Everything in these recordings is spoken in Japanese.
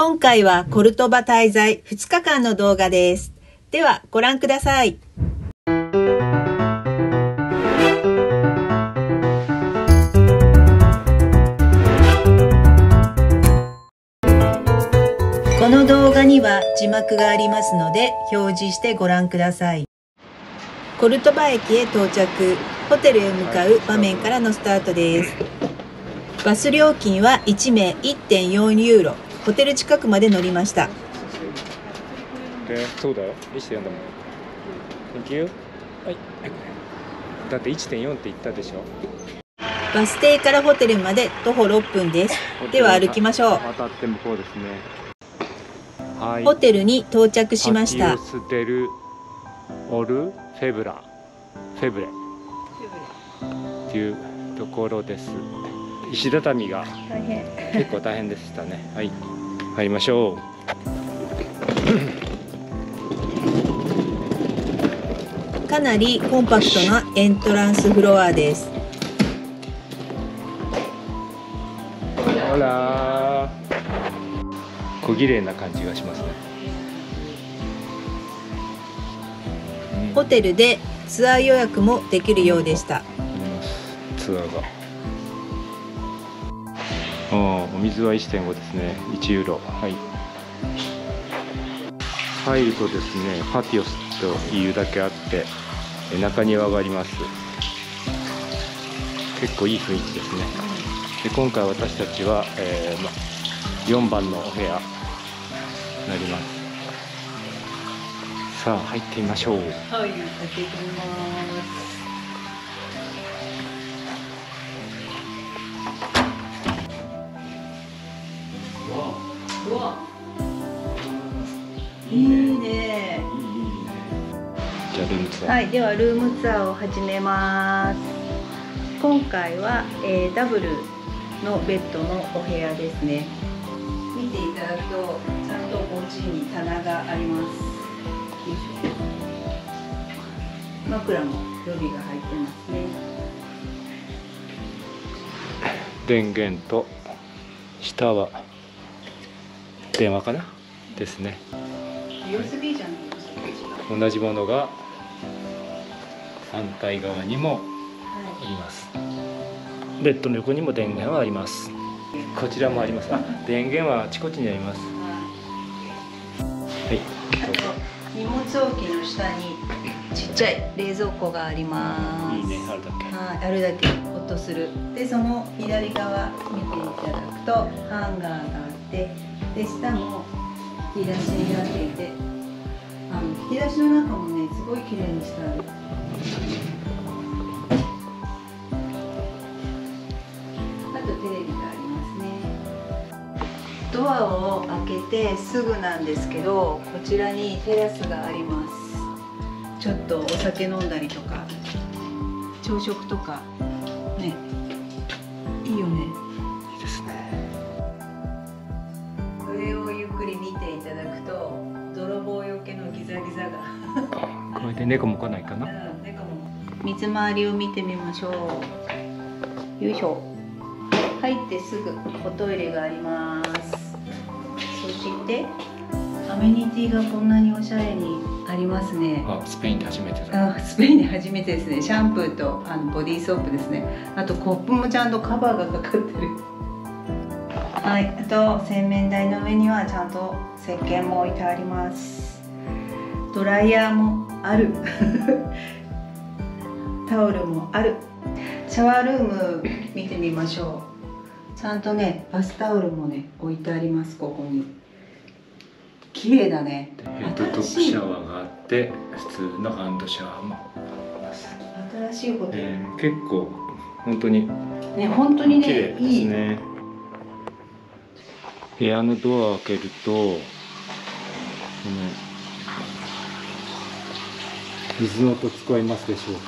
今回はコルトバ滞在2日間の動画です。ではご覧ください。この動画には字幕がありますので表示してご覧ください。コルトバ駅へ到着、ホテルへ向かう場面からのスタートです。バス料金は1名1.4ユーロ。ホテル近くまで乗りました。でそうだよ。1.4だもん。Thank you はい。だって1.4って言ったでしょ。バス停からホテルまで徒歩6分です。では歩きましょう。渡って向こうですね。はい。ホテルに到着しました。アティ。オスデルオルフェブラ。フェブレ。っていうところです。石畳が。結構大変でしたね。はい入りましょかなりコンパクトなエントランスフロアです。うほら小綺麗な感じがしますね、うん。ホテルでツアー予約もできるようでした。ツアーが。ああお水は1.5ですね。1ユーロ。はい。入るとですねパティオスというだけあってえ中庭があります。結構いい雰囲気ですね。で今回私たちは、えーま、4番のお部屋になります。さあ入ってみましょう。はい、やっていきます。いいね。じゃあルームツアー、はい、ではルームツアーを始めます。今回は、えーダブルのベッドのお部屋ですね。見ていただくとちゃんとお家に棚があります。枕も予備が入ってますね。電源と下は電話かな？ですね。ない。同じものが反対側にもはあります。ベッドの横にも電源はあります。こちらもあります。あ電源はあちこちにあります。い。はい。荷物置きの下にちっちゃい冷蔵庫があります。いいね。あるだけ。はい、あるだけホッとする。でその左側見ていただくとハンガーがあってで下も引き出しになっていてあの引き出しの中もねすごい綺麗にしてあるあとテレビがありますね。ドアを開けてすぐなんですけどこちらにテラスがあります。ちょっとお酒飲んだりとか朝食とかね。れで猫も来ないかな。うん水回りを見てみましょう。よいしょ。入ってすぐおトイレがあります。そしてアメニティがこんなにおしゃれにありますね。あスペインで初めてだ。あスペインで初めてですね。シャンプーとあのボディーソープですね。あとコップもちゃんとカバーがかかってる。はいあと洗面台の上にはちゃんと石鹸も置いてありますドライヤーもある。タオルもある。シャワールーム見てみましょう。ちゃんとねバスタオルもね置いてありますここに。綺麗だね。でヘッドトップシャワーがあって普通のハンドシャワーもあります、新しいホテル、えー結構本当にね本当に綺麗ですね。いい。ね部屋のドアを開けるとこの水の音聞こえますでしょうか？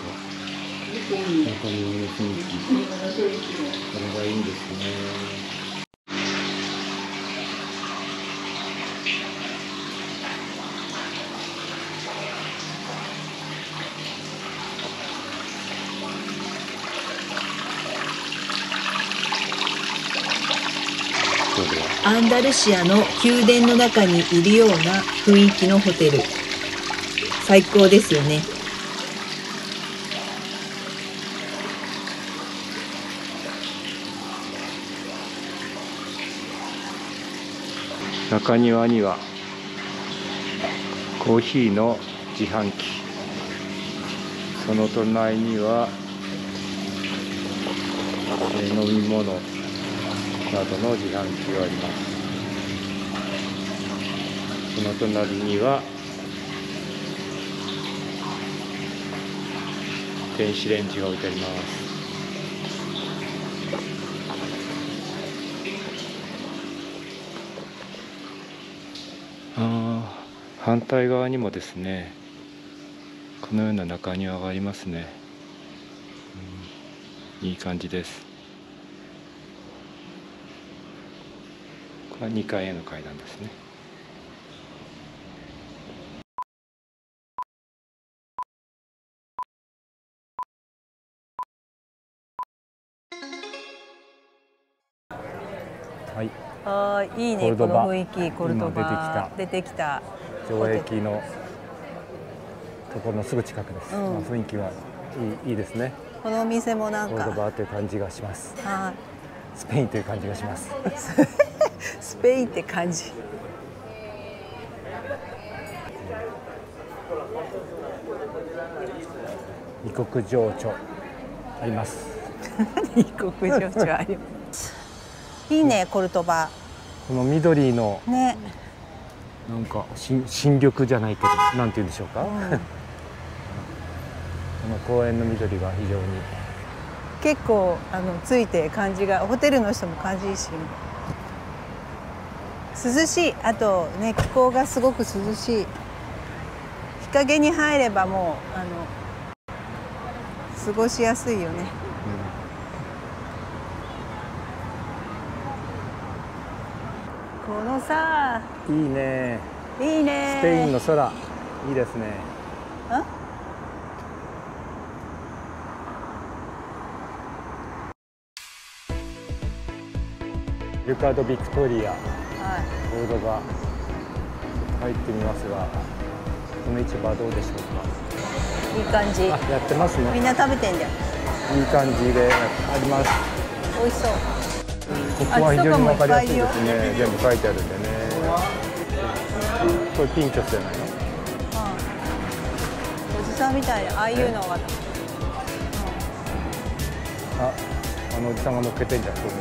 中庭の雰囲気これがいいんですねアンダルシアの宮殿の中にいるような雰囲気のホテル。最高ですよね。中庭にはコーヒーの自販機。その隣にはえー飲み物などの自販機があります。その隣には電子レンジが置いてあります。あ反対側にもですねこのような中庭がありますね、うんいい感じです。これは2階への階段ですね。あーいいコルドバ。雰囲気コルドバ。今出てきた。城駅のところのすぐ近くです、うん。まあ、雰囲気はいいいいですね。このお店もなんコルドかバという感じがします。はスペインという感じがします。い スペインって感じ。異国情緒あります。異国情緒あります？いいねコルトバ。この緑のね、なんか新新緑じゃないけどなんて言うんでしょうか、うん。この公園の緑が非常に。結構あのついて感じがホテルの人も感じいいし。涼しい。あとね気候がすごく涼しい。日陰に入ればもうあの過ごしやすいよねこのさいいね。いいね。スペインの空。いいですね。あ？ルカード・ビクトリア。はボードが。入ってみますがこの市場はどうでしょういいい感じ。やってますね。みんな食べてんじゃん。いい感じであります。美味しそうここは非常に分かりやすいですね。全部書いてあるんでね。これピンチョスじゃないのおじさんみたいなああいうのが。ああのおじさんが乗っけてんじゃんここに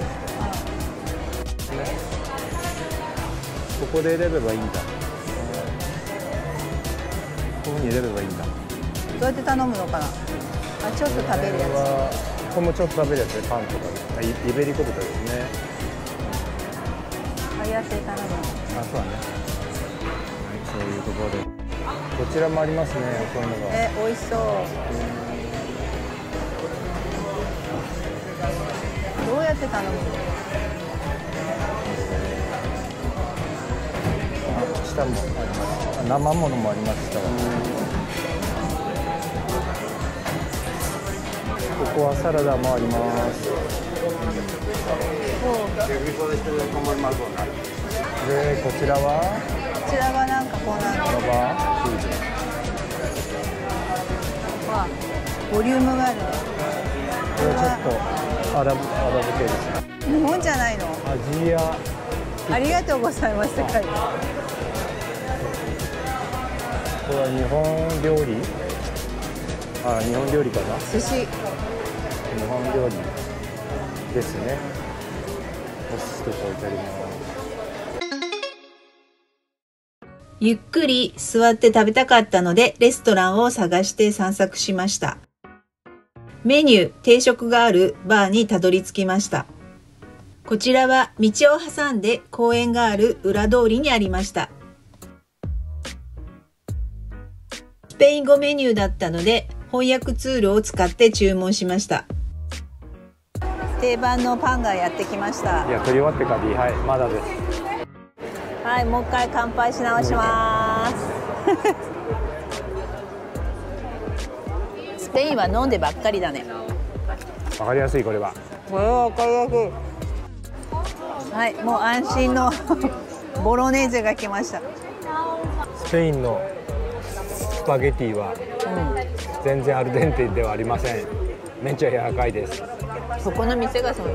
ここで入れればいいんだ。こういうふうに入れればいいんだ。どうやって頼むのかな。あちょっと食べるやこれもちょっと食べるやつでパンとかねあイイベリコ豚ですね。つああやって頼むあそうだね。はいそういうところで。こちらもありますねそういうのがえ美味しそう。どうやって頼むの？あ下もあります。あ生ものもあります下は。ここはサラダもあります。でこちらは？こちらがなんかこうなんラかボリュームがある。ねこれはちょっとアラブアラブ系ですね。日本じゃないの？アジア。ありがとうございます。これは日本料理？あ日本料理かな。寿司日本料理ですねお寿司とか置いてありますゆっくり座って食べたかったのでレストランを探して散策しました。メニュー、定食があるバーにたどり着きました。こちらは道を挟んで公園がある裏通りにありました。スペイン語メニューだったので翻訳ツールを使って注文しました。定番のパンがやってきましたい。や取り終わってからでいいはいまだですはい、もう一回乾杯し直します。スペインは飲んでばっかりだね。わかりやすいこれはこれはわかりやすい。はいもう安心のボロネーゼが来ましたスペインのスパゲティはう全然アルデンテではありませんめっちゃ柔らかいですんそこの店がそう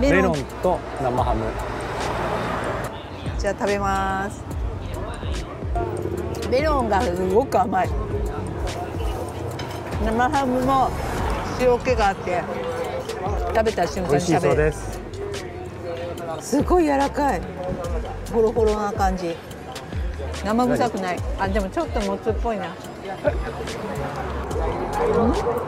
メメロンロンと生ハム。じゃあ食べます。メロンがすごく甘い。生ハムも塩気があって食べた瞬間に美味しいそう食べる。です。すごい柔らかい。ホロホロな感じ。生臭くない。あでもちょっともつっぽいな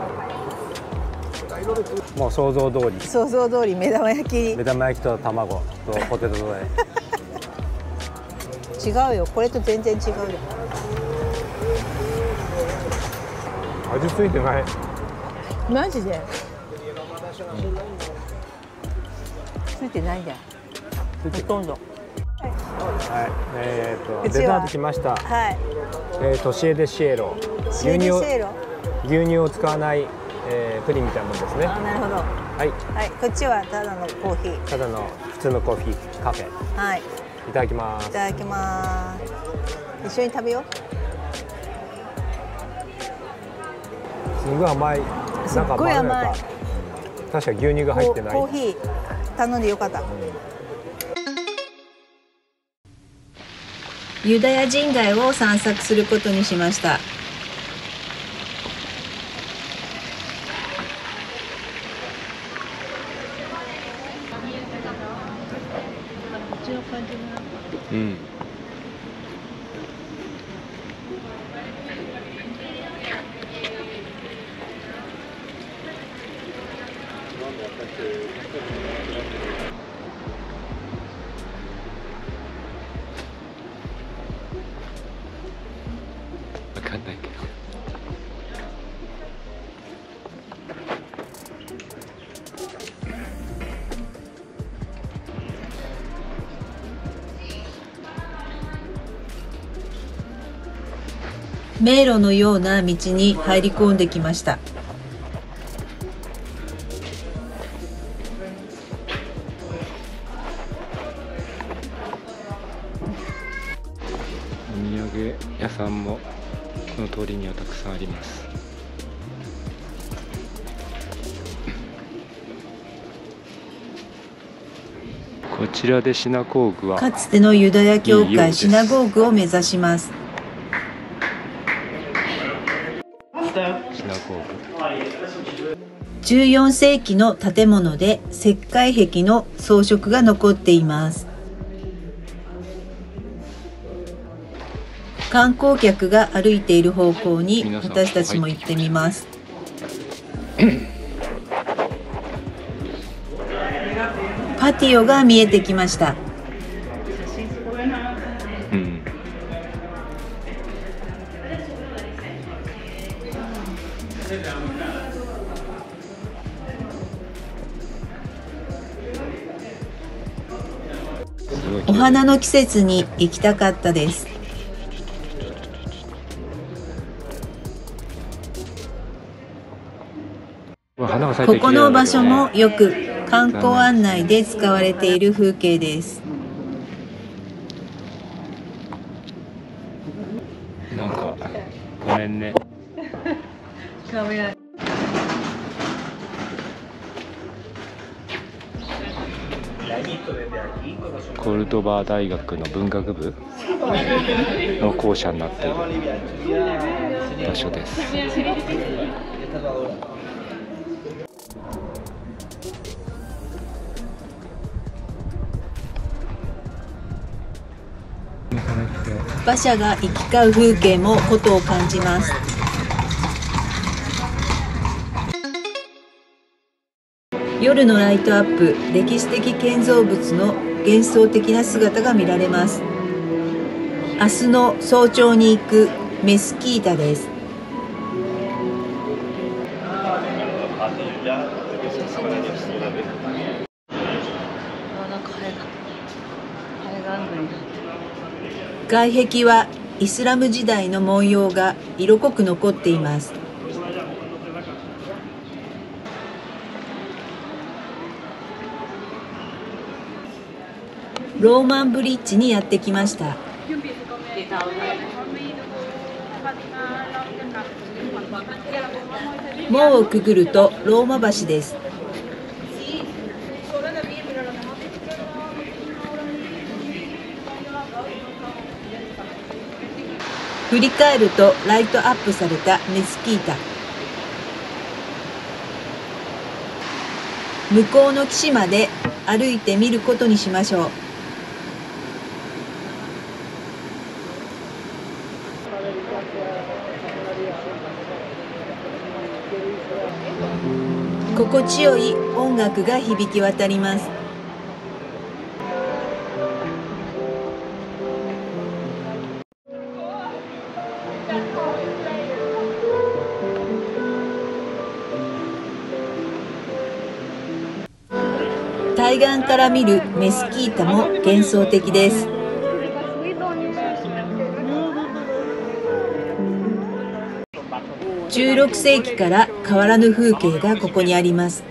もう想像通り。想像通り目玉焼き。目玉焼きと卵とポテトで 違うよ。これと全然違うよ。味付いてない。マジで？ついてないん。だよほとんど。はい。えー、とうちは。デザート来ました、はい。えー、トシエデシエロ。牛乳をリシエロ。牛乳を使わない、えープリンみたいなもんですね。あなるほど。はい。はい。こっちはただのコーヒー。ただの普通のコーヒーカフェ。はい。いいただきます。ただきます。一緒に食べよすごい甘い。すっごい甘い。確か牛乳がう入ってない。コーヒー頼んでよかった。ユダヤ人街を散策することにしました迷路のような道に入り込んできました。お土産屋さんもこの通りにはたくさんあります。こちらでシナゴーグはかつてのユダヤ教会シナゴーグを目指します14世紀の建物で石灰壁の装飾が残っています。観光客が歩いている方向に私たちも行ってみます。パティオが見えてきましたの季節に行きたかったです。ここの場所もよく観光案内で使われている風景です。なんかごめんね コルドバ大学の文学部の校舎になっている場所です。馬車が行き交う風景もことを感じます。夜のライトアップ歴史的建造物の幻想的な姿が見られます。明日の早朝に行くメスキータです。外壁はイスラム時代の文様が色濃く残っています。ローマンブリッジにやってきました。門をくぐるとローマ橋です。振り返るとライトアップされたメスキータ。向こうの岸まで歩いてみることにしましょう。心地よい音楽が響き渡ります。対岸から見るメスキータも幻想的です。16世紀から変わらぬ風景がここにあります。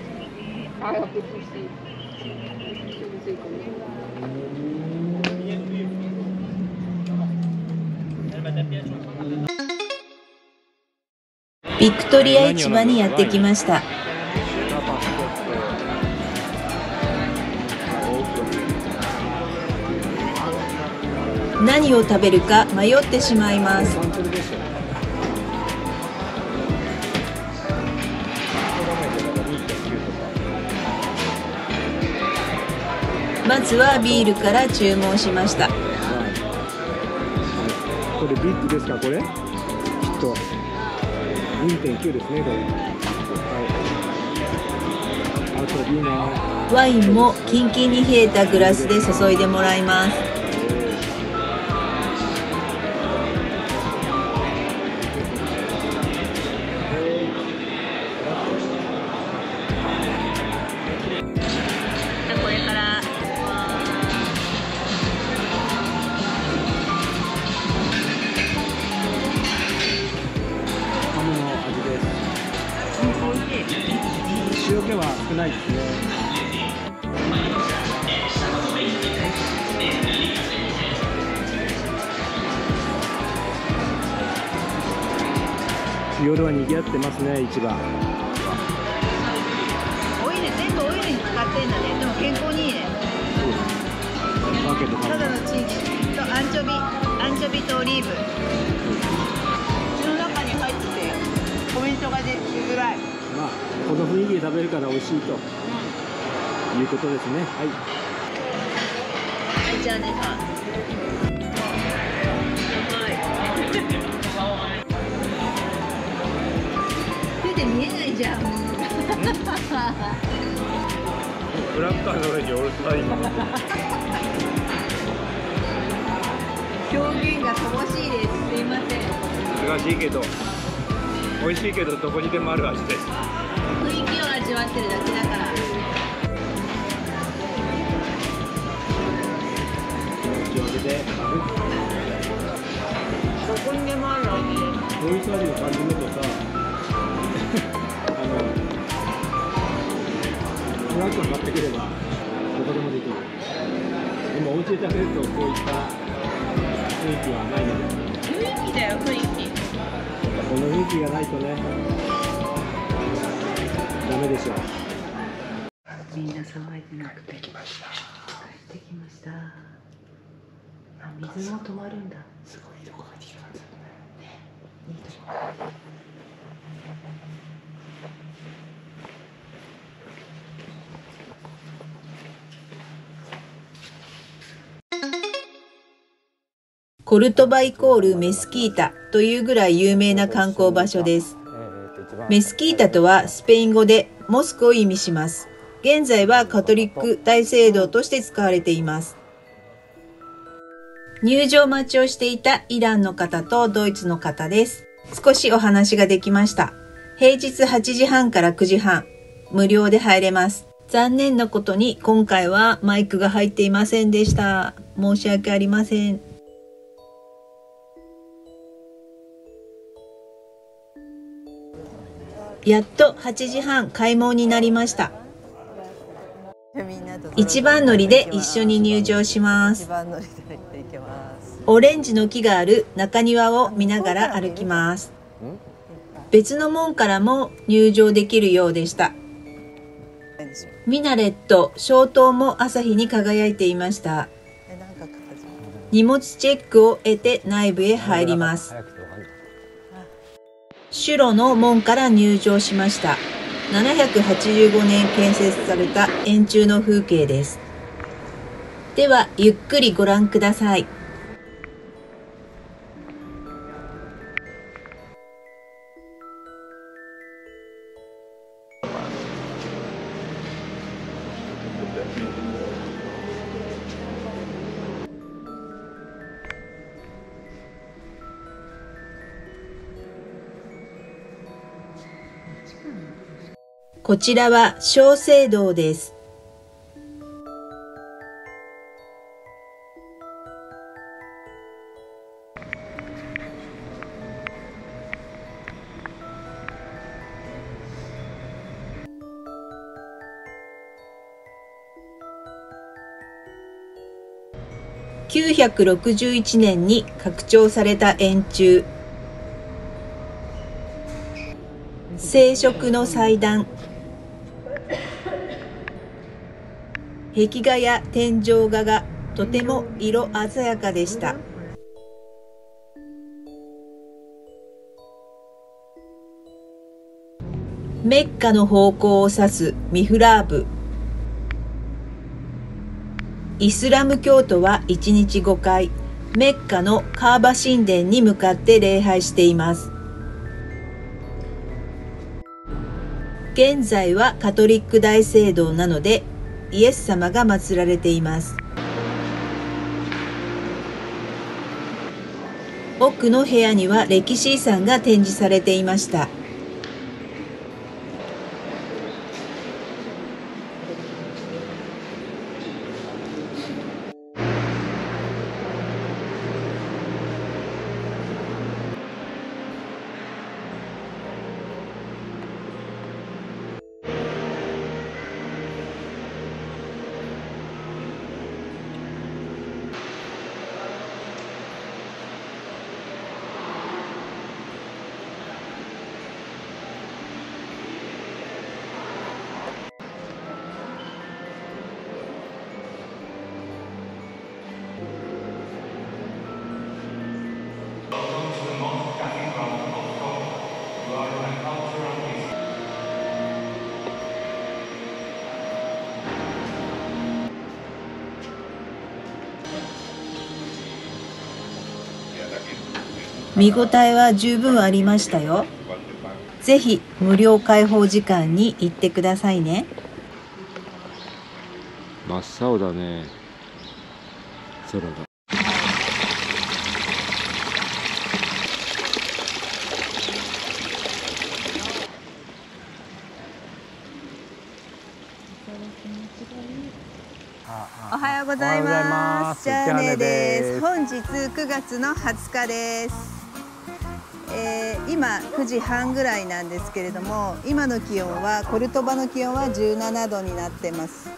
ビクトリア市場にやってきました。何を食べるか迷ってしまいます。まずはビールから注文しました。これビッグですかこれ？きっと。2.9ですねこれ。ワインもキンキンに冷えたグラスで注いでもらいます夜は賑わってますね市場オイル全部オイルに使ってんだね。でも健康にいいね。マーケットただのチーズとアンチョビアンチョビとオリーブ。口の中に入っててコメントが出づらい。まあこの雰囲気で食べるから美味しいと。いうことですね。はい。はいじゃあねさじゃん。ブラッカーの上にオールスター表現が乏しいですすいません難しいけど美味しいけどどこにでもある味。です雰囲気を味わってるだけだから上手でどこにでもある味。ですオールスターの感じるとさラックが買ってくればどこでもできる。でもお家で食べるとこういった雰囲気はないので。雰囲気だよ雰囲気。この雰囲気がないとねダメでしょみんな騒いでなくて帰ってきました。帰ってきました。あ水も止まるんだ。すごいいいとこ帰ってきたんですよね。いいとこコルトバイコールメスキータというぐらい有名な観光場所です。メスキータとはスペイン語でモスクを意味します。現在はカトリック大聖堂として使われています。入場待ちをしていたイランの方とドイツの方です。少しお話ができました。平日8時半から9時半、無料で入れます。残念なことに今回はマイクが入っていませんでした。申し訳ありません。やっと8時半開門になりました。一番乗りで一緒に入場します。オレンジの木がある中庭を見ながら歩きます。別の門からも入場できるようでした。ミナレット消灯も朝日に輝いていました。荷物チェックを得て内部へ入りますシュロの門から入場しました。785年建設された円柱の風景です。ではゆっくりご覧ください。こちらは小聖堂です。961年に拡張された円柱。聖職の祭壇。壁画や天井画がとても色鮮やかでした。メッカの方向を指すミフラーブ。イスラム教徒は1日5回メッカのカーバ神殿に向かって礼拝しています。現在はカトリック大聖堂なのでイエス様が祀られています。奥の部屋には歴史遺産が展示されていました。見応えは十分ありましたよ。ぜひ無料開放時間に行ってくださいね。真っ青だね。空が。おはようございおはようございまますす。じゃあねです。本日9月の20日です、えー今9時半ぐらいなんですけれども今の気温はコルトバの気温は17度になってます、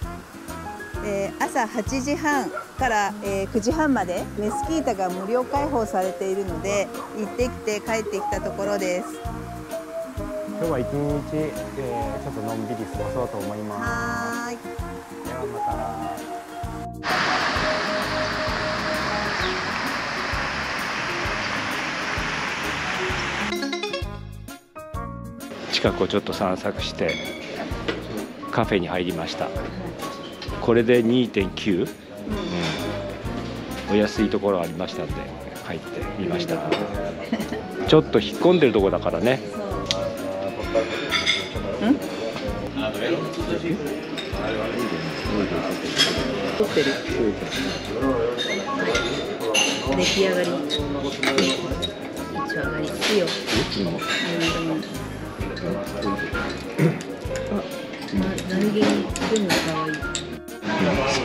えー朝8時半から、えー9時半までメスキータが無料開放されているので行ってきて帰ってきたところです。今日は一日、えーちょっとのんびり過ごそうと思います。はーい。ではまた近くをちょっと散策してカフェに入りました。これで2.9、うん、お安いところありましたんで入ってみました。ちょっと引っ込んでるところだからね。撮ってる出来上がり一丁上がりいいよ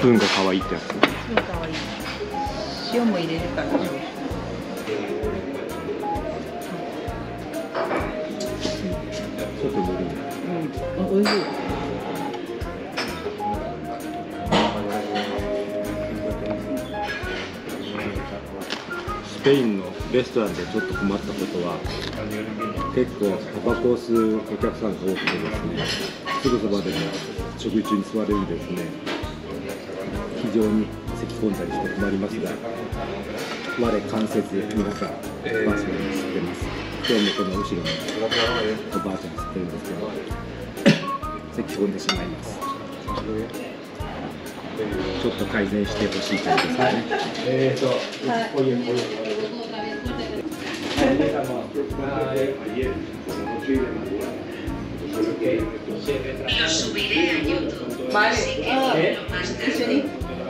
プーンが可愛いってやつ。塩も入れるから、ね。ちょっと無理。うん、美味しい。スペインのレストランでちょっと困ったことは結構タバコを吸うお客さんが多くてですねすぐそばでも食事に座れるんですね非常に咳き込んだりして困りますが我関節皆さんバスで吸ってます。今日もこの後ろにおばあちゃん吸ってるんですけど咳き込んでしまいます。ちょっと改善してほしい感じですね。えーと、お湯、お湯。Besito. ありがとうござ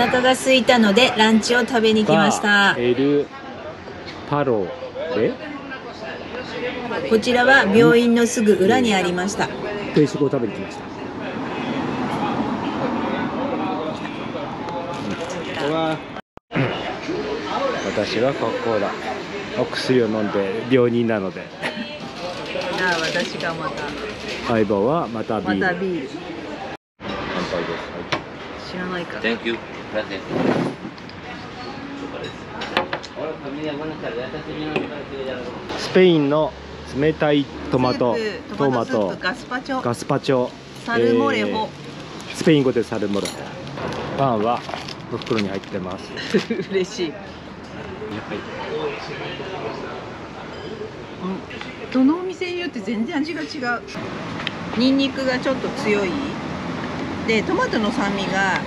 腹が空いたのでランチを食べに来ました。エルパロでこちらは病院のすぐ裏にありました。定食を食べに来ました。私はココーラお薬を飲んで病人なので。じゃあ私がまた。相棒はまたビール。またビール。乾杯です、知らないから。Thank you. Gracias. スペインの冷たいトマトトマトガスパチョ。ガスパチョサルモレホ。えースペイン語でサルモレホパンは袋に入ってます 嬉しい。どのお店によって全然味が違う。ニンニクがちょっと強い。で、トマトの酸味が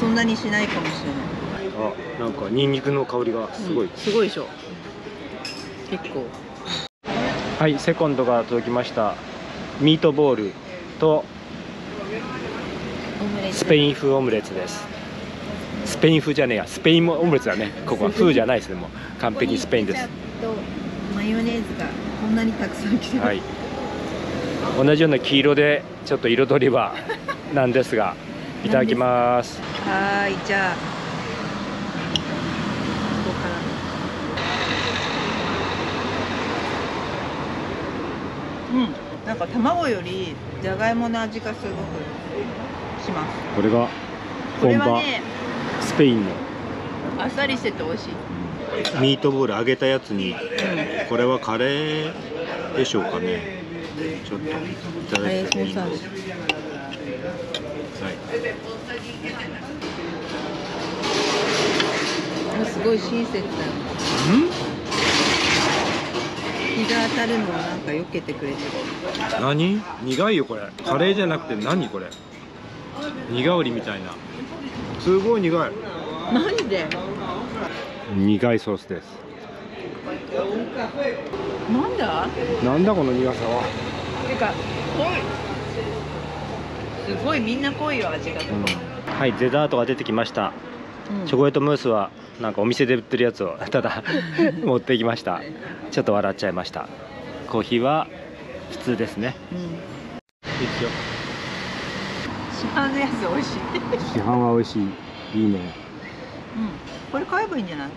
そんなにしないかもしれない。あなんかニンニクの香りがすごい、うんすごいでしょ。結構。はいセコンドが届きました。ミートボールとスペイン風オムレツです。スペイン風じゃねえや。スペインオムレツだね。ここは。風じゃないですねも。う 完璧にスペインです。マヨネーズがこんなにたくさん来てる。はい。同じような黄色でちょっと彩りはなんですが いただきますはーい、じゃあ。ここから。うん、なんか卵よりじゃがいもの味がすごくします。これがこれ本場はね、スペインのあっさりしてて美味しい。ミートボール揚げたやつに、これはカレーでしょうかね。ちょっといただいてみます。すごい親切だよ。日が当たるのをなんか避けてくれてる。何？苦いよこれカレーじゃなくて何これ？苦りみたいなすごい苦い何で？苦いソースですなんだ？なんだこの苦さはてか濃い。すごいみんな濃いよ味が。はいデザートが出てきましたうんチョコレートムースはなんかお店で売ってるやつを ただ 持ってきましたちょっと笑っちゃいましたコーヒーは普通ですねうん。いいですよ市販のやつ美味しい。市販は美味しいいいねうん。これ買えばいいんじゃない？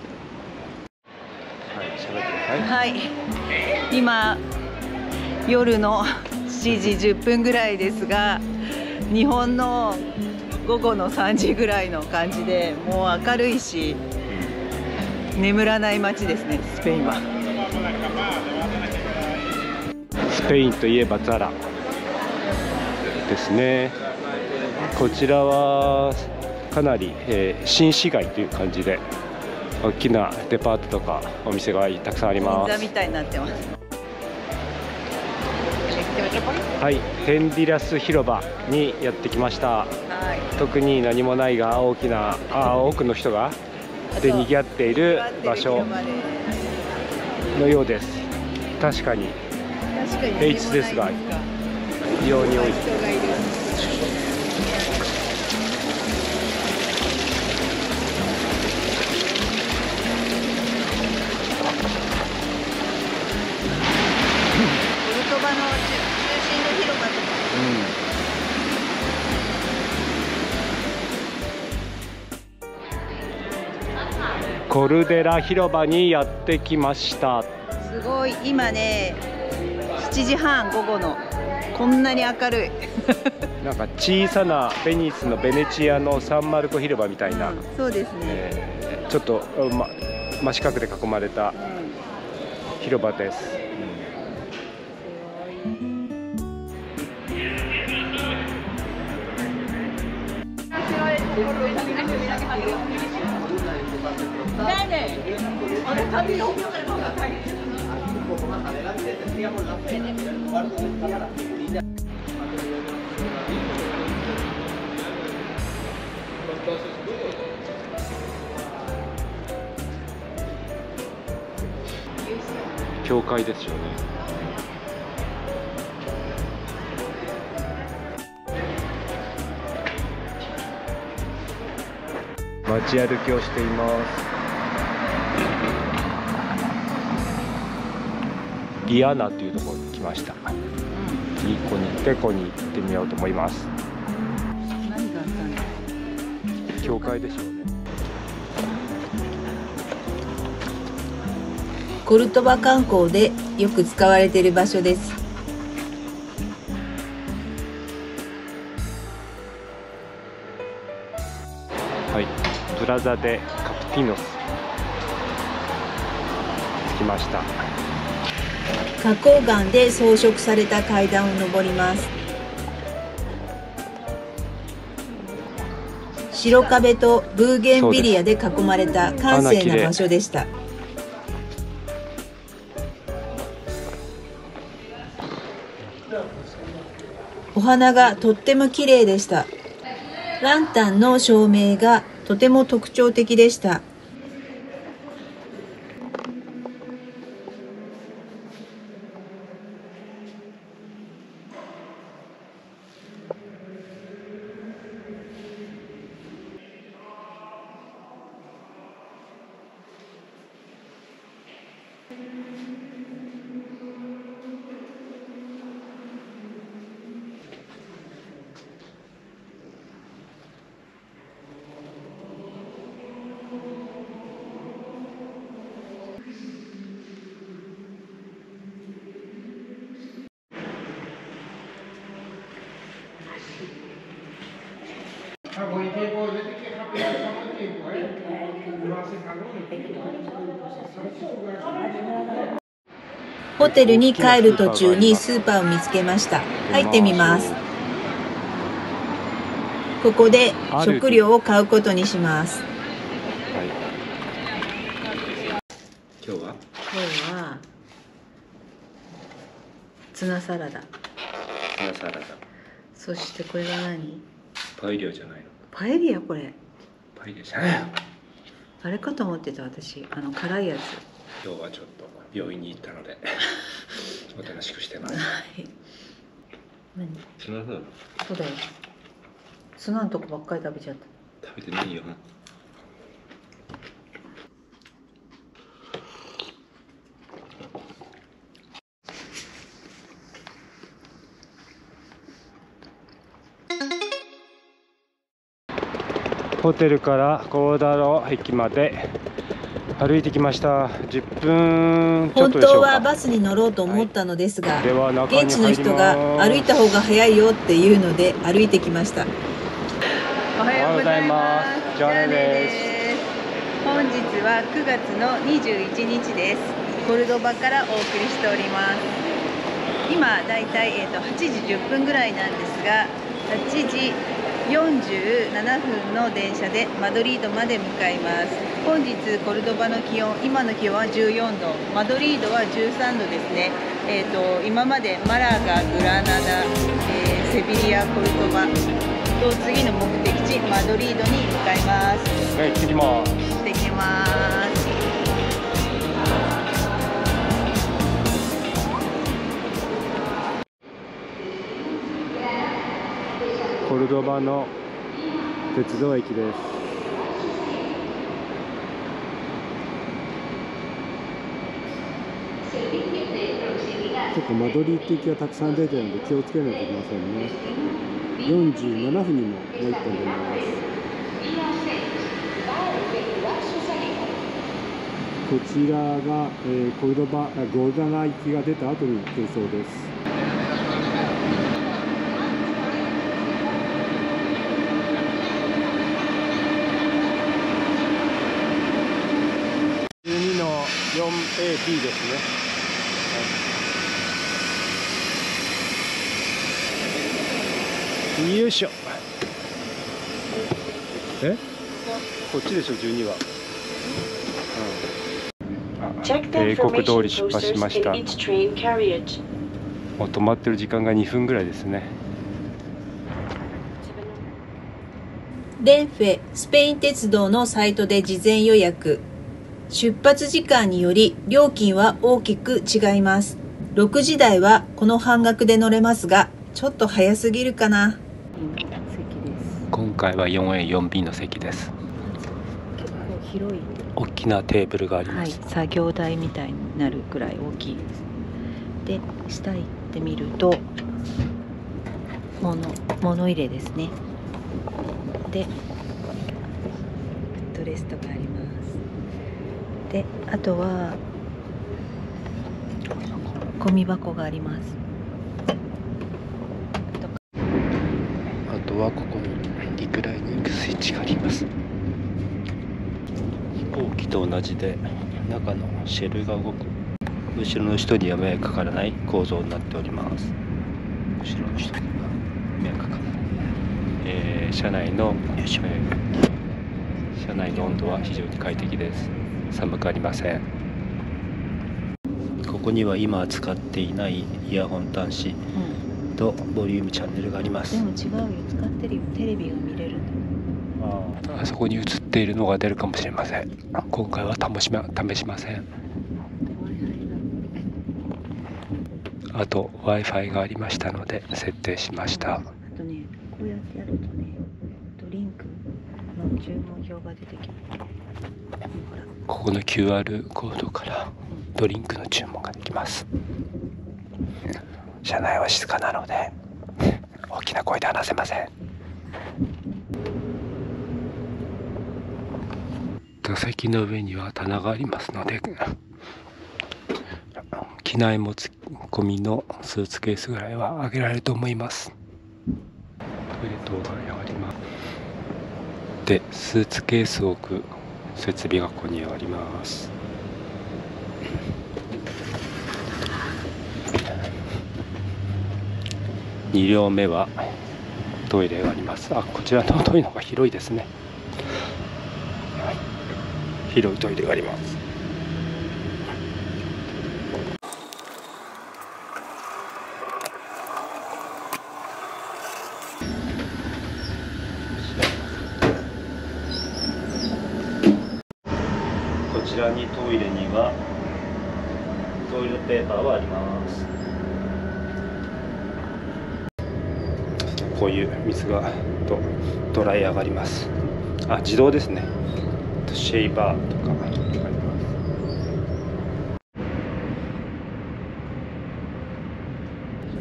はい喋ってくださいはい。今夜の7時10分ぐらいですが、日本の午後の3時ぐらいの感じで、もう明るいし眠らない街ですね。スペインは。スペインといえばザラですねこちらはかなり、えー新市街という感じで大きなデパートとかお店がたくさんありますみたいになってます。はいテンディラス広場にやってきました。はい。特に何もないが大きなあ多くの人がで賑わっている場所のようです。確かに。確かに。平地ですが非常に多い。人がいる。コルデラ広場にやってきました。すごい。今ね7時半午後のこんなに明るい、なんか小さなベニスのベネチアのサンマルコ広場みたいな、うんそうですね、えーちょっと、うんま、真四角で囲まれた広場です、教会ですよね。街歩きをしています。ギアナというところに来ました。いい子にテコに行ってみようと思います。何があったんだ教会でしょうね。コルトバ観光でよく使われている場所です。ザでカプティノス着きました花崗岩で装飾された階段を上ります。白壁とブーゲンビリアで囲まれた閑静な場所でした。お花がとっても綺麗でした。ランタンの照明がとても特徴的でした。ホテルに帰る途中にスーパーを見つけました。入ってみます。ここで食料を買うことにします。はい今日は？今日はツナサラダ。ツナサラダそしてこれが何？パエリアじゃないの？パエリアこれ。パエリアじゃないの？あれかと思ってた私。あの辛いやつ。今日はちょっと病院に行ったので おとなしくしてますはい。何？ツナサラダそうだよ？ツナのとこばっかり食べちゃった。食べてないよホテルからコーダロ駅まで歩いてきました10分ちょっ本当はバスに乗ろうと思ったのですが、では中に現地の人が歩いた方が早いよっていうので歩いてきました。おはようございます。ジョアネですす。本日は9月の21日です。コルドバからお送りしております。今だいたいえっと8時10分ぐらいなんですが、8時47分の電車でマドリードまで向かいます。本日コルドバの気温、今の気温は14度、マドリードは13度ですね。えっ、と今までマラガ、グラナダ、えーセビリア、コルドバ。と次の目的地マドリードに向かいますはい行ってきます行ってきますコルドバの鉄道駅です結構マドリード行きがたくさん出てるので気をつけないといけませんね。47分にももう一本出ます。こちらが、えー、コルドバあゴールダナ行きが出た後に来るそうです12の 4AP ですね。よいしょ。え？こっちでしょ12は。Check the 帝国通り出発しました in each train carriage. もう止まってる時間が2分ぐらいですね。レンフェスペイン鉄道のサイトで事前予約出発時間により料金は大きく違います。6時台はこの半額で乗れますがちょっと早すぎるかな。今回は 4A4B の席です。結構広い。大きなテーブルがありはいます。作業台みたいになるくらい大きいです。で下行ってみると物物入れですね。でフットレストがありますであとはゴミ箱があります。あとはここにリクライニングスイッチがあります。飛行機と同じで中のシェルが動く。後ろの人には迷惑かからない構造になっております。後ろの人には迷惑かからない、えー車内の、えー車内の温度は非常に快適です。寒くありません。ここには今使っていないイヤホン端子うん。とボリュームチャンネルがあります。でも違うよ。使ってるよ。テレビが見れるんだよあそこに映っているのが出るかもしれません。今回は試しま試しません。あと w i f i がありましたので設定しました。あとねこうやってやるとねドリンクの注文表が出てきますここの QR コードからドリンクの注文ができます。車内は静かなので大きな声で話せません。座席の上には棚がありますので機内持ち込みのスーツケースぐらいは上げられると思います。トイレ等があります。でスーツケースを置く設備がここにあります。2両目はトイレがあります。あこちらのトイレの方が広いですね、はい、広いトイレがありますこちらにトイレにはトイレットペーパーはあります。こういう水がとドライヤーがあります。あ自動ですね。シェイバーとかあります。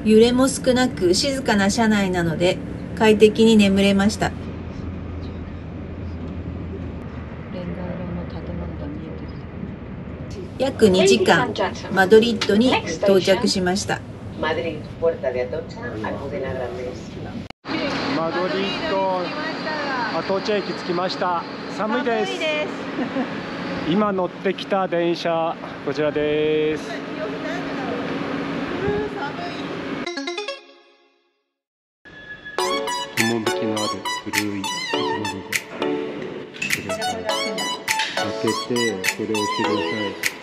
揺れも少なく静かな車内なので快適に眠れましたレンガ色の建物が見えてきた約2時間マドリッドに到着しました.マドリードアトーチェ駅着きました。寒いです。今乗ってきた電車こちらです。趣のある古い開けてこれを押してください